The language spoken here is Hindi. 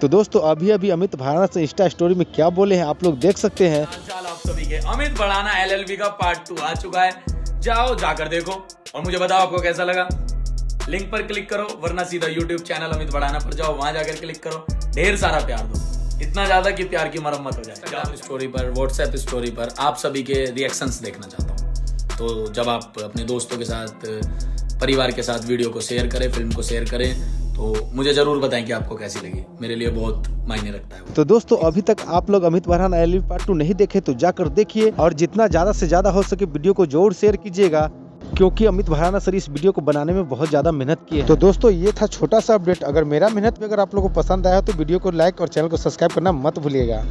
तो दोस्तों अभी अभी अमित भाड़ा से इंस्टा स्टोरी में क्या बोले हैं आप लोग देख सकते हैं। हाल आप सभी के। अमित बढ़ाना एलएलबी का पार्ट टू आ चुका है। जाओ जाकर देखो और मुझे बताओ आपको कैसा लगा। लिंक पर क्लिक करो वरना सीधा यूट्यूब चैनल अमित बढ़ाना पर जाओ। वहाँ जाकर क्लिक करो। ढेर सारा प्यार दो। इतना ज़्यादा कि प्यार की मरम्मत हो जाए। स्टोरी पर व्हाट्सएप स्टोरी पर आप सभी के रिएक्शंस देखना चाहता हूँ। तो जब आप अपने दोस्तों के साथ परिवार के साथ वीडियो को शेयर करें फ़िल्म को शेयर करें तो मुझे ज़रूर बताएँ कि आपको कैसी लगी। मेरे लिए बहुत मायने रखता है तो दोस्तों, अभी तक आप लोग अमित भाड़ा एल पार्ट टू नहीं देखे तो जाकर देखिए और जितना ज़्यादा से ज़्यादा हो सके वीडियो को ज़रूर शेयर कीजिएगा, क्योंकि अमित भराना सर इस वीडियो को बनाने में बहुत ज़्यादा मेहनत की है। तो दोस्तों, ये था छोटा सा अपडेट। अगर मेरा मेहनत भी अगर आप लोगों को पसंद आया तो वीडियो को लाइक और चैनल को सब्सक्राइब करना मत भूलिएगा।